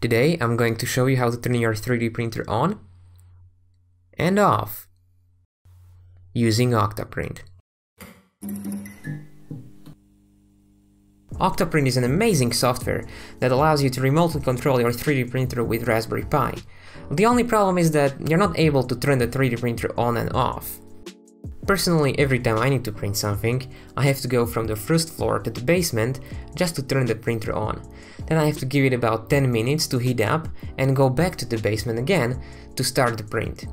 Today I'm going to show you how to turn your 3D printer on and off using Octoprint. Octoprint is an amazing software that allows you to remotely control your 3D printer with Raspberry Pi. The only problem is that you're not able to turn the 3D printer on and off. Personally, every time I need to print something, I have to go from the first floor to the basement just to turn the printer on. Then I have to give it about 10 minutes to heat up and go back to the basement again to start the print.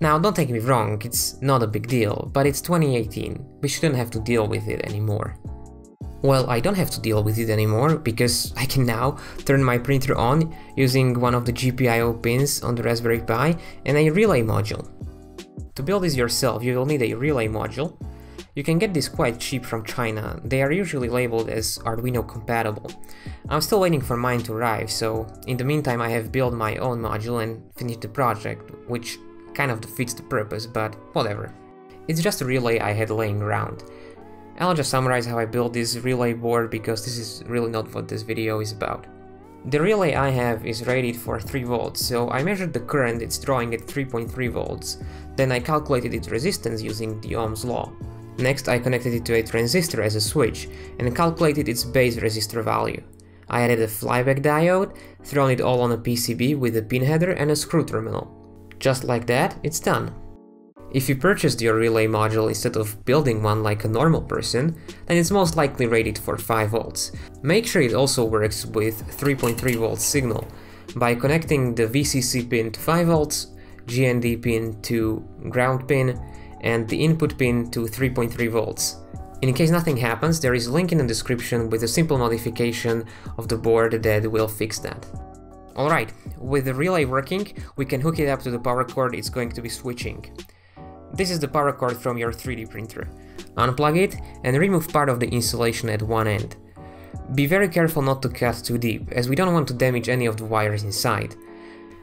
Now don't take me wrong, it's not a big deal, but it's 2018, we shouldn't have to deal with it anymore. Well, I don't have to deal with it anymore, because I can now turn my printer on using one of the GPIO pins on the Raspberry Pi and a relay module. To build this yourself, you will need a relay module. You can get this quite cheap from China, they are usually labeled as Arduino compatible. I'm still waiting for mine to arrive, so in the meantime I have built my own module and finished the project, which kind of defeats the purpose, but whatever. It's just a relay I had laying around. I'll just summarize how I built this relay board because this is really not what this video is about. The relay I have is rated for 3 volts, so I measured the current it's drawing at 3.3 volts. Then I calculated its resistance using the Ohm's law. Next I connected it to a transistor as a switch and calculated its base resistor value. I added a flyback diode, thrown it all on a PCB with a pin header and a screw terminal. Just like that, it's done. If you purchased your relay module instead of building one like a normal person, then it's most likely rated for 5 volts. Make sure it also works with 3.3 volts signal by connecting the VCC pin to 5 volts, GND pin to ground pin, and the input pin to 3.3 volts. In case nothing happens, there is a link in the description with a simple modification of the board that will fix that. Alright, with the relay working, we can hook it up to the power cord it's going to be switching. This is the power cord from your 3D printer. Unplug it and remove part of the insulation at one end. Be very careful not to cut too deep, as we don't want to damage any of the wires inside.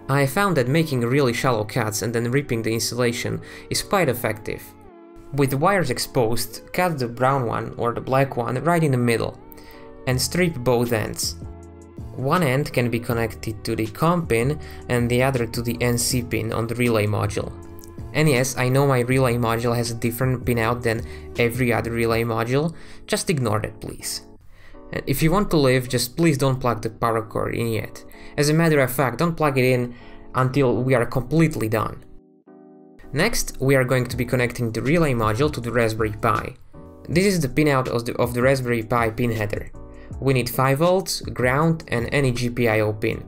I found that making really shallow cuts and then ripping the insulation is quite effective. With the wires exposed, cut the brown one or the black one right in the middle, and strip both ends. One end can be connected to the COM pin and the other to the NC pin on the relay module. And yes, I know my relay module has a different pinout than every other relay module, just ignore that please. If you want to live, just please don't plug the power cord in yet. As a matter of fact, don't plug it in until we are completely done. Next, we are going to be connecting the relay module to the Raspberry Pi. This is the pinout of the, of the Raspberry Pi pin header. We need 5 volts, ground and any GPIO pin.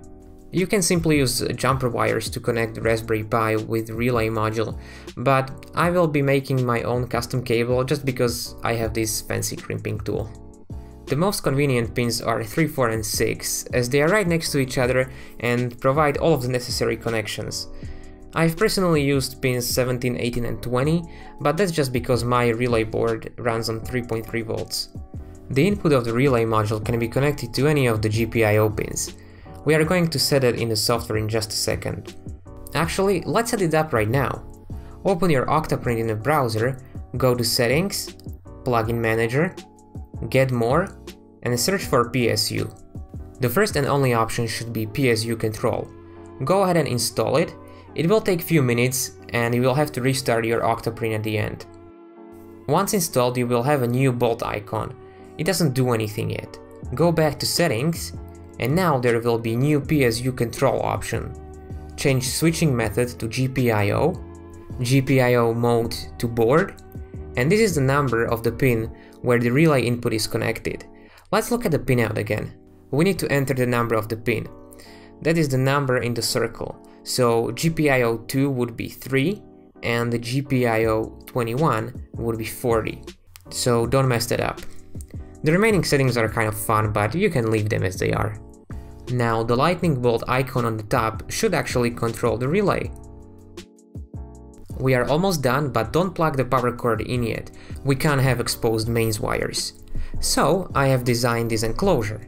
You can simply use jumper wires to connect the Raspberry Pi with relay module, but I will be making my own custom cable just because I have this fancy crimping tool. The most convenient pins are 3, 4 and 6, as they are right next to each other and provide all of the necessary connections. I've personally used pins 17, 18 and 20, but that's just because my relay board runs on 3.3 volts. The input of the relay module can be connected to any of the GPIO pins. We are going to set it in the software in just a second. Actually, let's set it up right now. Open your Octoprint in a browser, go to Settings, Plugin Manager, Get More, and search for PSU. The first and only option should be PSU Control. Go ahead and install it, it will take a few minutes and you will have to restart your Octoprint at the end. Once installed you will have a new bolt icon. It doesn't do anything yet. Go back to Settings and now there will be new PSU control option. Change switching method to GPIO, GPIO mode to board, and this is the number of the pin where the relay input is connected. Let's look at the pinout again. We need to enter the number of the pin. That is the number in the circle. So GPIO 2 would be 3 and the GPIO 21 would be 40. So don't mess that up. The remaining settings are kind of fun, but you can leave them as they are. Now the lightning bolt icon on the top should actually control the relay. We are almost done, but don't plug the power cord in yet, we can't have exposed mains wires. So I have designed this enclosure.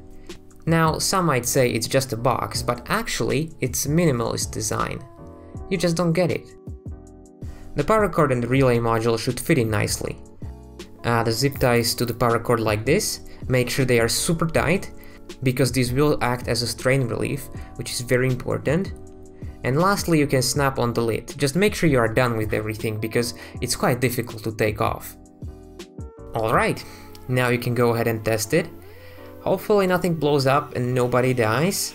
Now some might say it's just a box, but actually it's minimalist design. You just don't get it. The power cord and the relay module should fit in nicely. Add the zip ties to the power cord like this, make sure they are super tight, because this will act as a strain relief, which is very important. And lastly, you can snap on the lid. Just make sure you are done with everything because it's quite difficult to take off. Alright, now you can go ahead and test it. Hopefully nothing blows up and nobody dies.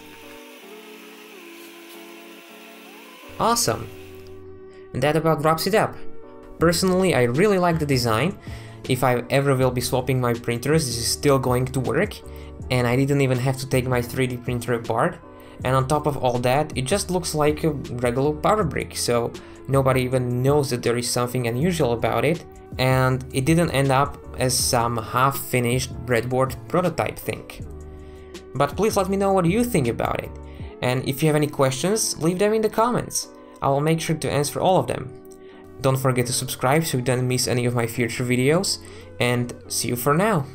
Awesome. And that about wraps it up. Personally, I really like the design. If I ever will be swapping my printers, this is still going to work. And I didn't even have to take my 3D printer apart. And on top of all that, it just looks like a regular power brick, so nobody even knows that there is something unusual about it. And it didn't end up as some half-finished breadboard prototype thing. But please let me know what you think about it. And if you have any questions, leave them in the comments. I will make sure to answer all of them. Don't forget to subscribe so you don't miss any of my future videos, and see you for now.